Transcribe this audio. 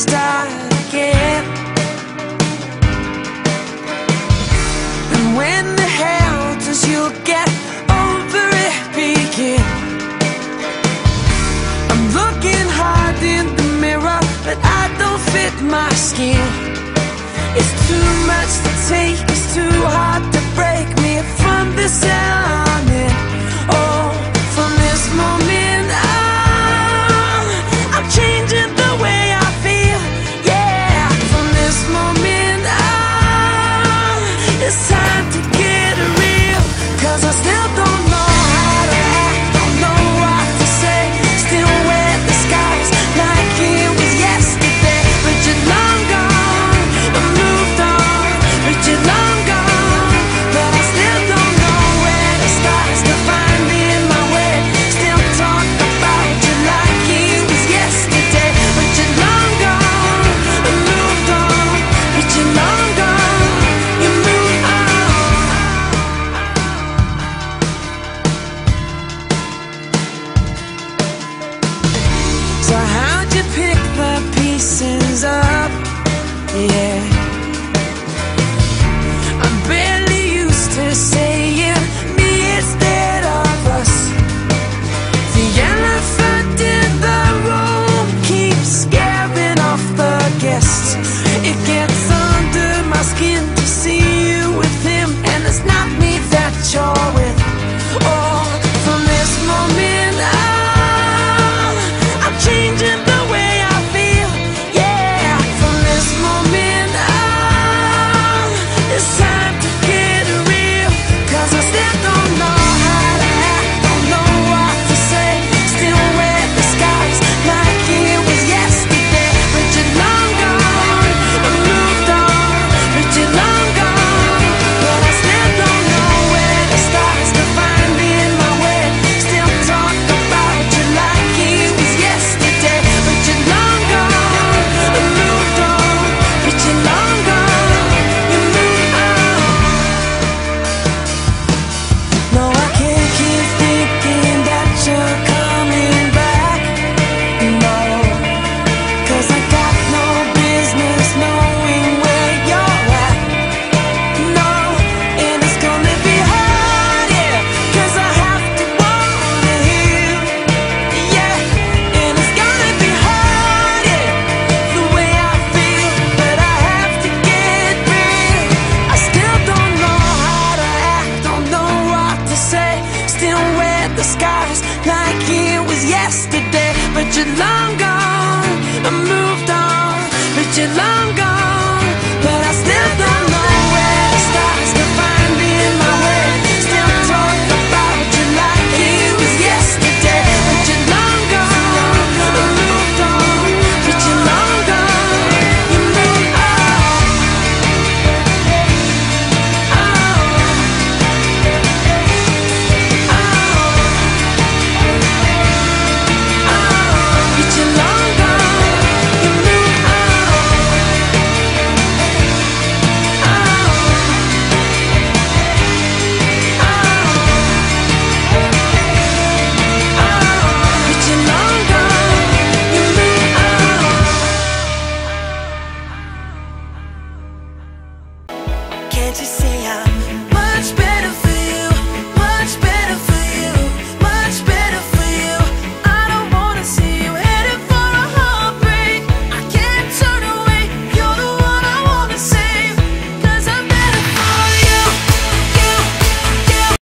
start again And when the hell does you get over it begin? I'm looking hard in the mirror But I don't fit my skin. It's too much to take, it's too hard to break me from this end. drifting wet the scars like it was yesterday. But you're long gone, I moved on, but you're long gone.